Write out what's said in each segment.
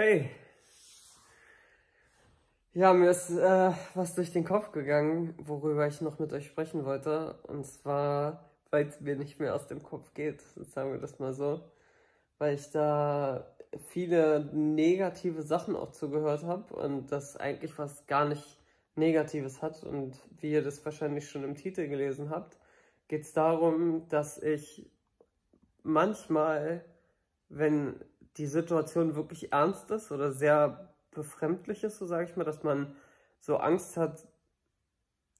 Hey. Ja, mir ist äh, was durch den Kopf gegangen, worüber ich noch mit euch sprechen wollte. Und zwar, weil es mir nicht mehr aus dem Kopf geht, sagen wir das mal so. Weil ich da viele negative Sachen auch zugehört habe und das eigentlich was gar nicht Negatives hat. Und wie ihr das wahrscheinlich schon im Titel gelesen habt, geht es darum, dass ich manchmal, wenn die Situation wirklich ernst ist oder sehr befremdlich ist, so sage ich mal, dass man so Angst hat,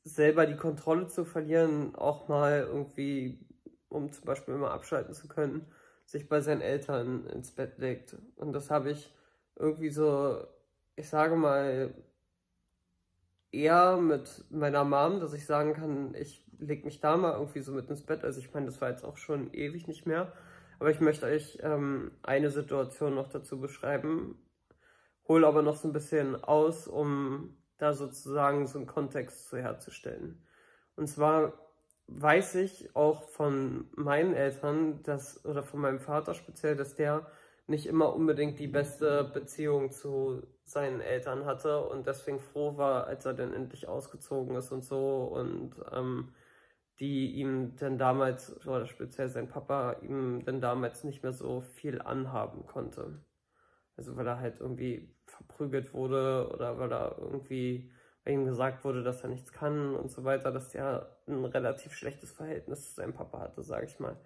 selber die Kontrolle zu verlieren, auch mal irgendwie, um zum Beispiel immer abschalten zu können, sich bei seinen Eltern ins Bett legt. Und das habe ich irgendwie so, ich sage mal, eher mit meiner Mom, dass ich sagen kann, ich lege mich da mal irgendwie so mit ins Bett. Also ich meine, das war jetzt auch schon ewig nicht mehr. Aber ich möchte euch ähm, eine Situation noch dazu beschreiben, hole aber noch so ein bisschen aus, um da sozusagen so einen Kontext zu herzustellen. Und zwar weiß ich auch von meinen Eltern, dass, oder von meinem Vater speziell, dass der nicht immer unbedingt die beste Beziehung zu seinen Eltern hatte und deswegen froh war, als er dann endlich ausgezogen ist und so und ähm, die ihm dann damals, oder speziell sein Papa, ihm dann damals nicht mehr so viel anhaben konnte. Also weil er halt irgendwie verprügelt wurde oder weil er irgendwie bei ihm gesagt wurde, dass er nichts kann und so weiter, dass er ein relativ schlechtes Verhältnis zu seinem Papa hatte, sage ich mal.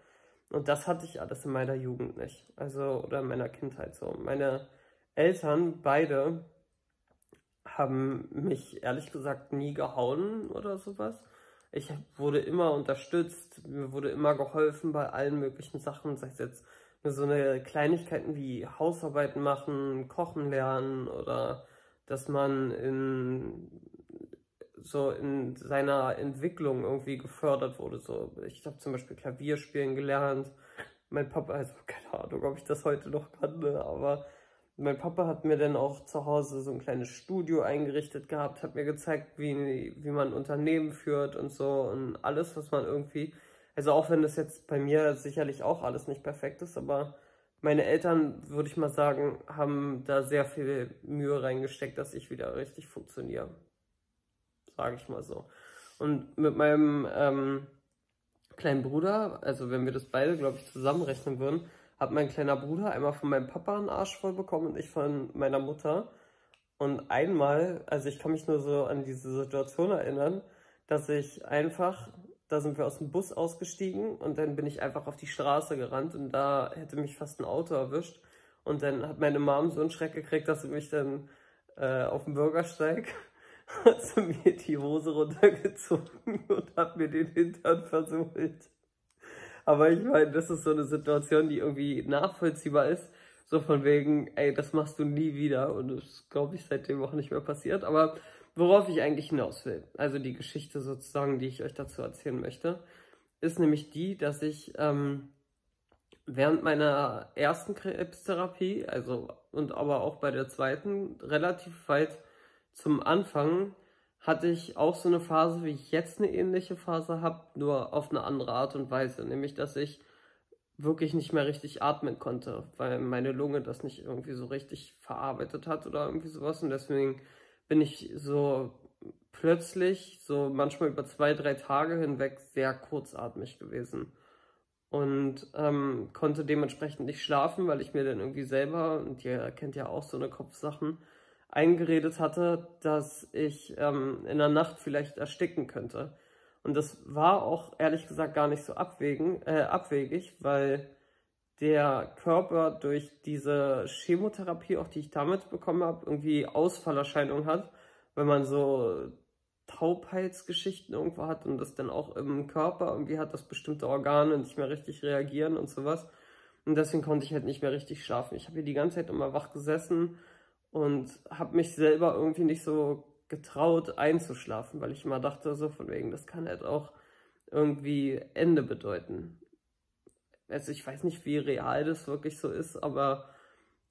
Und das hatte ich alles in meiner Jugend nicht. Also, oder in meiner Kindheit so. Meine Eltern, beide, haben mich ehrlich gesagt nie gehauen oder sowas. Ich wurde immer unterstützt, mir wurde immer geholfen bei allen möglichen Sachen, sei es jetzt so eine Kleinigkeiten wie Hausarbeiten machen, kochen lernen oder dass man in so in seiner Entwicklung irgendwie gefördert wurde. So, ich habe zum Beispiel Klavier spielen gelernt. Mein Papa, also keine Ahnung, ob ich das heute noch kann, ne? aber mein Papa hat mir dann auch zu Hause so ein kleines Studio eingerichtet gehabt, hat mir gezeigt, wie, wie man Unternehmen führt und so und alles, was man irgendwie, also auch wenn das jetzt bei mir sicherlich auch alles nicht perfekt ist, aber meine Eltern, würde ich mal sagen, haben da sehr viel Mühe reingesteckt, dass ich wieder richtig funktioniere sage ich mal so. Und mit meinem ähm, kleinen Bruder, also wenn wir das beide, glaube ich, zusammenrechnen würden, hat mein kleiner Bruder einmal von meinem Papa einen Arsch voll bekommen und ich von meiner Mutter. Und einmal, also ich kann mich nur so an diese Situation erinnern, dass ich einfach, da sind wir aus dem Bus ausgestiegen und dann bin ich einfach auf die Straße gerannt und da hätte mich fast ein Auto erwischt. Und dann hat meine Mom so einen Schreck gekriegt, dass sie mich dann äh, auf dem Bürgersteig hat sie mir die Hose runtergezogen und hat mir den Hintern versohlt. Aber ich meine, das ist so eine Situation, die irgendwie nachvollziehbar ist. So von wegen, ey, das machst du nie wieder. Und das glaube ich seitdem auch nicht mehr passiert. Aber worauf ich eigentlich hinaus will, also die Geschichte sozusagen, die ich euch dazu erzählen möchte, ist nämlich die, dass ich ähm, während meiner ersten Krebstherapie, also und aber auch bei der zweiten, relativ weit zum Anfang hatte ich auch so eine Phase, wie ich jetzt eine ähnliche Phase habe, nur auf eine andere Art und Weise. Nämlich, dass ich wirklich nicht mehr richtig atmen konnte, weil meine Lunge das nicht irgendwie so richtig verarbeitet hat oder irgendwie sowas. Und deswegen bin ich so plötzlich, so manchmal über zwei, drei Tage hinweg sehr kurzatmig gewesen. Und ähm, konnte dementsprechend nicht schlafen, weil ich mir dann irgendwie selber, und ihr kennt ja auch so eine Kopfsachen, eingeredet hatte, dass ich ähm, in der Nacht vielleicht ersticken könnte. Und das war auch ehrlich gesagt gar nicht so abwägen, äh, abwegig, weil der Körper durch diese Chemotherapie, auch die ich damals bekommen habe, irgendwie Ausfallerscheinungen hat, wenn man so Taubheitsgeschichten irgendwo hat und das dann auch im Körper irgendwie hat, dass bestimmte Organe nicht mehr richtig reagieren und sowas. Und deswegen konnte ich halt nicht mehr richtig schlafen. Ich habe hier die ganze Zeit immer wach gesessen und habe mich selber irgendwie nicht so getraut einzuschlafen, weil ich immer dachte, so von wegen, das kann halt auch irgendwie Ende bedeuten. Also ich weiß nicht, wie real das wirklich so ist, aber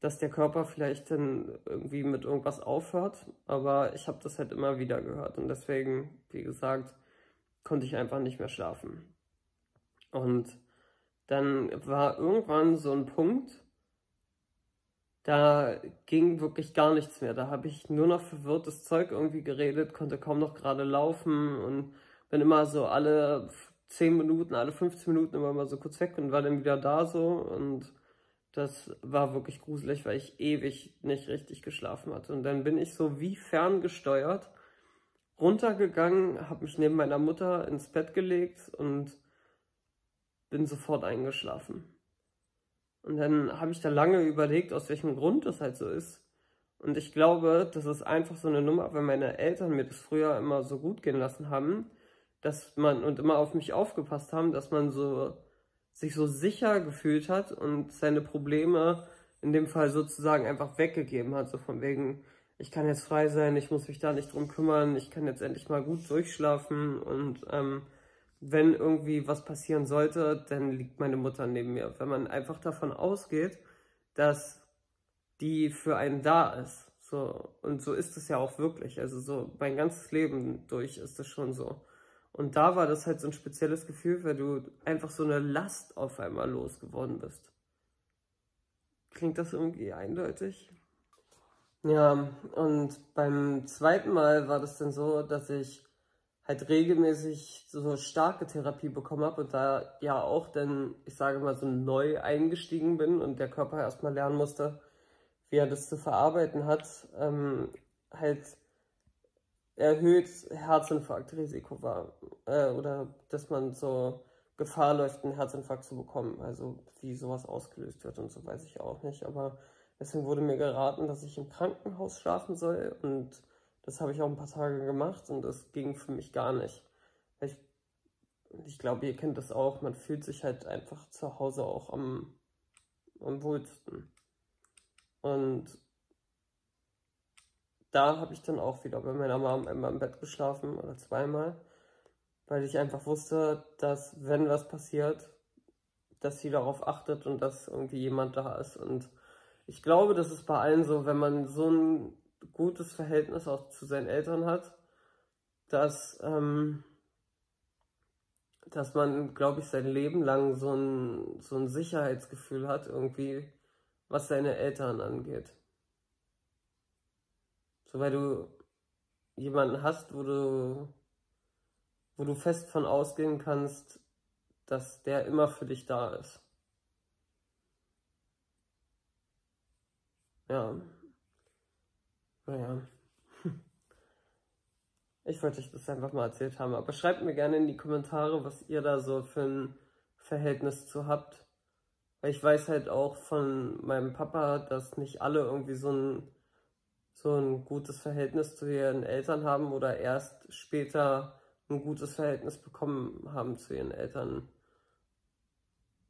dass der Körper vielleicht dann irgendwie mit irgendwas aufhört, aber ich habe das halt immer wieder gehört und deswegen, wie gesagt, konnte ich einfach nicht mehr schlafen. Und dann war irgendwann so ein Punkt, da ging wirklich gar nichts mehr. Da habe ich nur noch verwirrtes Zeug irgendwie geredet, konnte kaum noch gerade laufen und bin immer so alle 10 Minuten, alle 15 Minuten immer mal so kurz weg und war dann wieder da so und das war wirklich gruselig, weil ich ewig nicht richtig geschlafen hatte. Und dann bin ich so wie ferngesteuert runtergegangen, habe mich neben meiner Mutter ins Bett gelegt und bin sofort eingeschlafen. Und dann habe ich da lange überlegt, aus welchem Grund das halt so ist. Und ich glaube, das ist einfach so eine Nummer, weil meine Eltern mir das früher immer so gut gehen lassen haben, dass man und immer auf mich aufgepasst haben, dass man so sich so sicher gefühlt hat und seine Probleme in dem Fall sozusagen einfach weggegeben hat, so von wegen, ich kann jetzt frei sein, ich muss mich da nicht drum kümmern, ich kann jetzt endlich mal gut durchschlafen und ähm, wenn irgendwie was passieren sollte, dann liegt meine Mutter neben mir. Wenn man einfach davon ausgeht, dass die für einen da ist. So, und so ist es ja auch wirklich. Also so mein ganzes Leben durch ist das schon so. Und da war das halt so ein spezielles Gefühl, weil du einfach so eine Last auf einmal losgeworden bist. Klingt das irgendwie eindeutig? Ja, und beim zweiten Mal war das dann so, dass ich halt regelmäßig so starke Therapie bekommen habe und da ja auch dann, ich sage mal, so neu eingestiegen bin und der Körper erstmal lernen musste, wie er das zu verarbeiten hat, ähm, halt erhöht Herzinfarktrisiko war äh, oder dass man so Gefahr läuft, einen Herzinfarkt zu bekommen. Also wie sowas ausgelöst wird und so weiß ich auch nicht. Aber deswegen wurde mir geraten, dass ich im Krankenhaus schlafen soll und das habe ich auch ein paar Tage gemacht und das ging für mich gar nicht. Ich, ich glaube, ihr kennt das auch, man fühlt sich halt einfach zu Hause auch am, am wohlsten. Und da habe ich dann auch wieder bei meiner Mom einmal im Bett geschlafen oder zweimal, weil ich einfach wusste, dass wenn was passiert, dass sie darauf achtet und dass irgendwie jemand da ist. Und ich glaube, das ist bei allen so, wenn man so ein gutes Verhältnis auch zu seinen Eltern hat, dass, ähm, dass man, glaube ich, sein Leben lang so ein, so ein Sicherheitsgefühl hat, irgendwie, was seine Eltern angeht. So, weil du jemanden hast, wo du, wo du fest von ausgehen kannst, dass der immer für dich da ist. Ja. Naja. Ich wollte euch das einfach mal erzählt haben. Aber schreibt mir gerne in die Kommentare, was ihr da so für ein Verhältnis zu habt. Weil ich weiß halt auch von meinem Papa, dass nicht alle irgendwie so ein so ein gutes Verhältnis zu ihren Eltern haben oder erst später ein gutes Verhältnis bekommen haben zu ihren Eltern.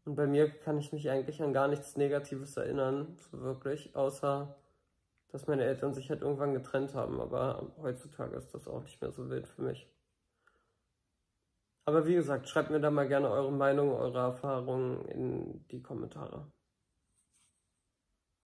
Und bei mir kann ich mich eigentlich an gar nichts Negatives erinnern, so wirklich, außer dass meine Eltern sich halt irgendwann getrennt haben. Aber heutzutage ist das auch nicht mehr so wild für mich. Aber wie gesagt, schreibt mir da mal gerne eure Meinung, eure Erfahrungen in die Kommentare.